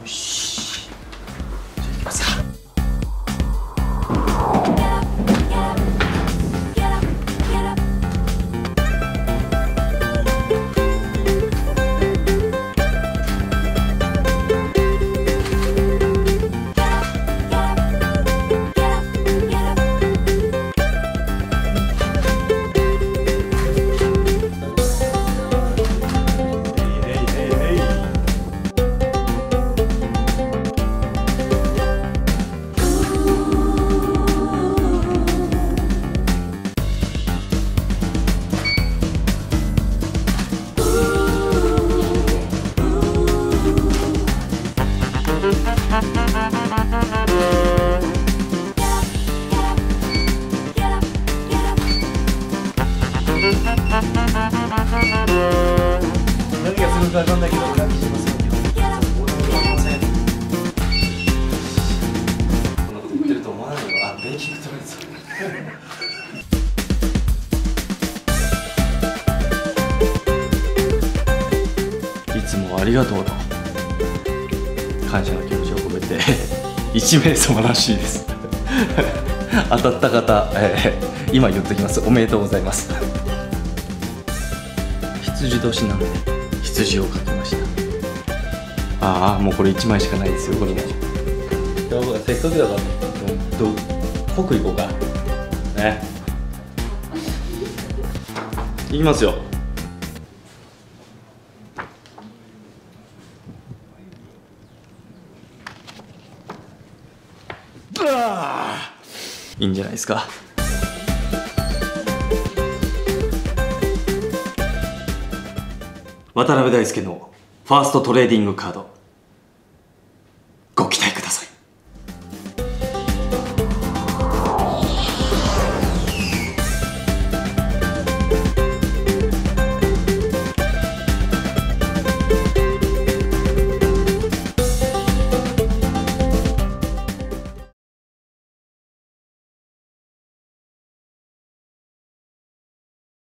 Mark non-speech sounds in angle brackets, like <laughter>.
よ何がするか分かんないけど裏切しますよこんなこと言ってると思わないよあベーキングトレーズいつもありがとうと。感謝の気持ち。を込めて <laughs> 1名様らしいです。<laughs> 当たった方、えー今言っときます。おめでとうございます。<laughs> 羊年なので羊をかけました。ああもうこれ1枚しかないですよこれもせっかくだからどど濃くいこうか。ね。いきますよいいんじゃないですか。渡辺大輔のファーストトレーディングカード。